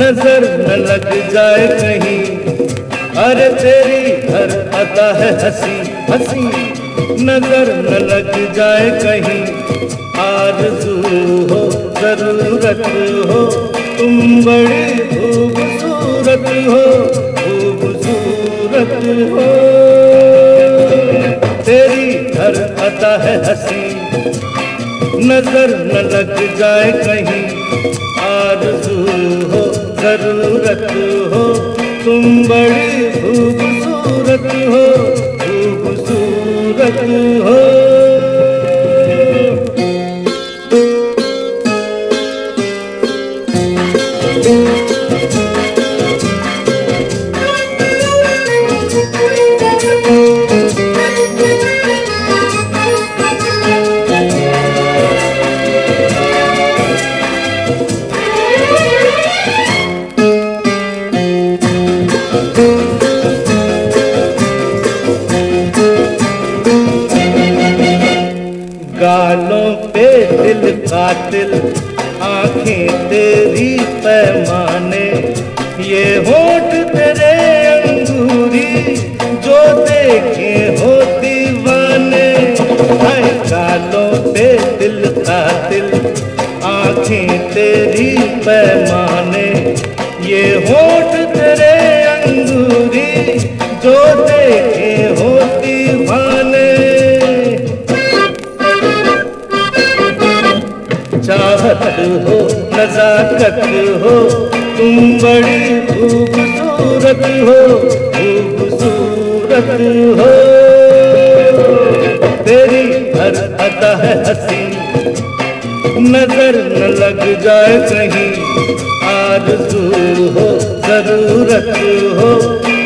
नज़र न लग जाए कहीं। अरे तेरी घर अदा है हसी हसी। नज़र न लग जाए कहीं। आरज़ू हो, ज़रूरत हो। तुम बड़ी खूबसूरत हो खूबसूरत हो। तेरी हर अदा है हसी। नज़र न लग जाए कहीं। आरज़ू हो, ज़रूरत हो। तुम बड़ी खूबसूरत हो खूबसूरत हो। कातिल आँखें तेरी पैमाने ये होठ तेरे चाहत हो, नजाकत हो, तुम बड़ी खूबसूरत हो खूबसूरत हो। तेरी हर अदा है हसी नज़र न लग जाए कहीं। आरज़ू हो, ज़रूरत हो,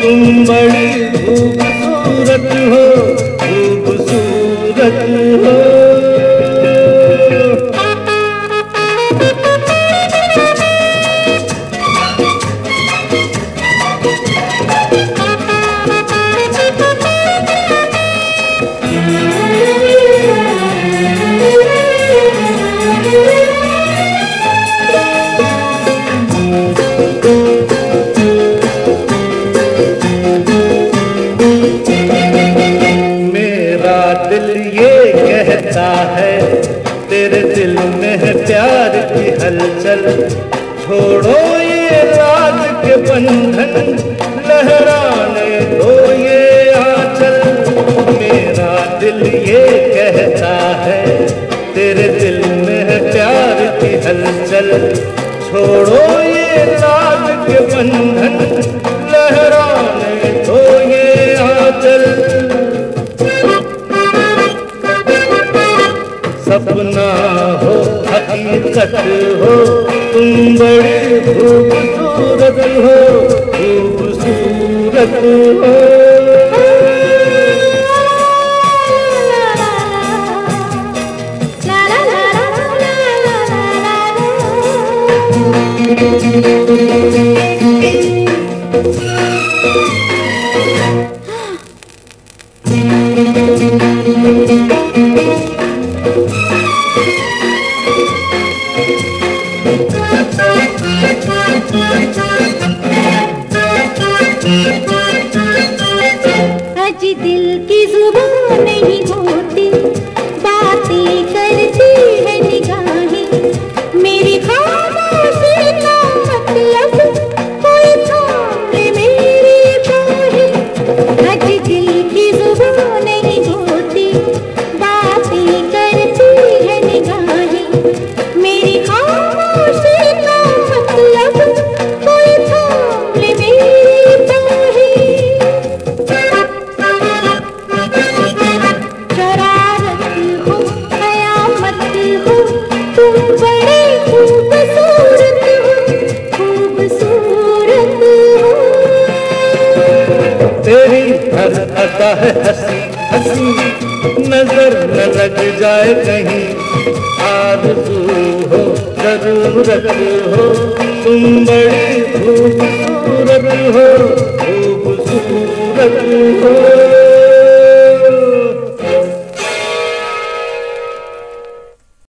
तुम बड़ी खूबसूरत हो, खूबसूरत हलचल। छोड़ो ये राज के बंधन लहराने दो ये ये कहता है, तेरे दिल में है प्यार की हलचल। छोड़ो ये राज के बंधन, लहराने दो ये आंचल। सपना हो, हकीकत हो, तुम बड़ी खूबसूरत हो खूबसूरत हो। Thank you. दिल की ज़ुबान नज़र न लग जाए कहीं। आरज़ू हो ज़रूरत हो तुम बड़ी हो खूबसूरत हो।